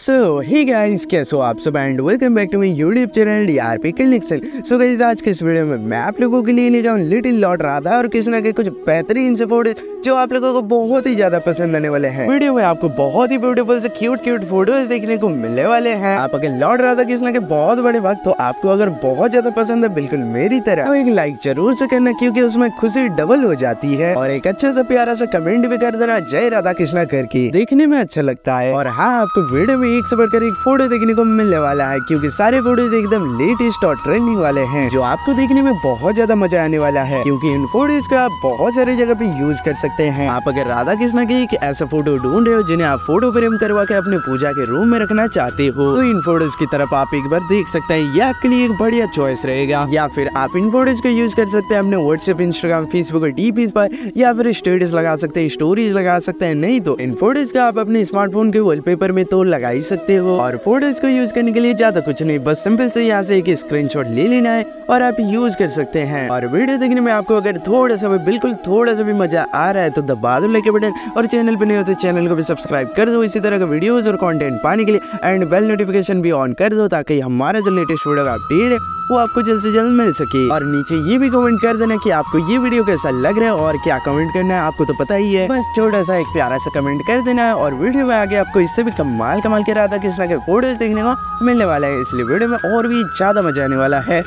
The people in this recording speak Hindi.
सो ही गाइस कैसे हो आप सब? And welcome back to my YouTube channel DRP collection so guys आज के इस वीडियो में मैं आप लोगों के लिए ले जाऊँ लिटिल लॉर्ड राधा और कृष्णा के कुछ बेहतरीन से फ़ोटो जो आप लोगों को बहुत ही ज़्यादा पसंद आने वाले हैं। वीडियो में आपको बहुत ही ब्यूटीफुल से क्यूट क्यूट फ़ोटोज़ देखने को मिलने वाले हैं। आप अगर लॉर्ड राधा कृष्णा के बहुत बड़े वक्त तो आपको अगर बहुत ज़्यादा पसंद है, बिल्कुल मेरी तरह तो एक लाइक ज़रूर से करना क्यूँकी उसमें खुशी डबल हो जाती है। और एक अच्छा सा प्यारा सा कमेंट भी कर देना जय राधा कृष्णा करके। देखने में अच्छा लगता है। और हाँ आपको वीडियो में एक से बढ़कर एक फ़ोटो देखने को मिलने वाला है, क्योंकि सारे फ़ोटोज़ एकदम लेटेस्ट और ट्रेंडिंग वाले हैं, जो आपको देखने में बहुत ज़्यादा मज़ा आने वाला है, क्योंकि इन फ़ोटोज़ को आप बहुत सारी जगह पे यूज़ कर सकते हैं। आप अगर राधा कृष्ण की एक ऐसा फ़ोटो ढूंढ रहे हो, जिन्हें आप फ़ोटो फ्रेम करवा के अपने पूजा के रूम में रखना चाहते हो तो इन फ़ोटोज़ की तरफ़ आप एक बार देख सकते हैं, ये आपके लिए एक बढ़िया चॉइस रहेगा। या फिर आप इन फ़ोटोज़ को यूज़ कर सकते हैं अपने व्हाट्सएप इंस्टाग्राम फेसबुक और डीपीज पर, या फिर स्टेटस लगा सकते हैं स्टोरीज लगा सकते हैं, नहीं तो इन फ़ोटोज़ का आप अपने स्मार्टफ़ोन के वॉलपेपर में तो लगा सकते हो। और फ़ोटोज़ को यूज़ करने के लिए ज़्यादा कुछ नहीं, बस सिंपल से यहाँ से एक स्क्रीनशॉट ले लेना है और आप यूज़ कर सकते हैं। और वीडियो देखने में आपको अगर थोड़ा सा भी, बिल्कुल थोड़ा सा भी मज़ा आ रहा है तो दबा दो लाइक बटन और चैनल पर नहीं होते चैनल को भी सब्सक्राइब कर दो। इसी तरह का वीडियोज़ और कॉन्टेंट पाने के लिए एंड बेल नोटिफिकेशन भी ऑन कर दो ताकि हमारा जो लेटेस्ट वीडियो का अपडेट है वो आपको जल्द से जल्द मिल सके। और नीचे ये भी कमेंट कर देना की आपको ये वीडियो कैसा लग रहा है और क्या कमेंट करना है, आपको तो पता ही है। बस छोटा सा एक प्यारा सा कमेंट कर देना है और वीडियो में आगे आपको इससे भी कमाल कमाल के किस तरह के फ़ोटोज़ देखने को मिलने वाला है। इसलिए वीडियो में और भी ज़्यादा मज़ा आने वाला है।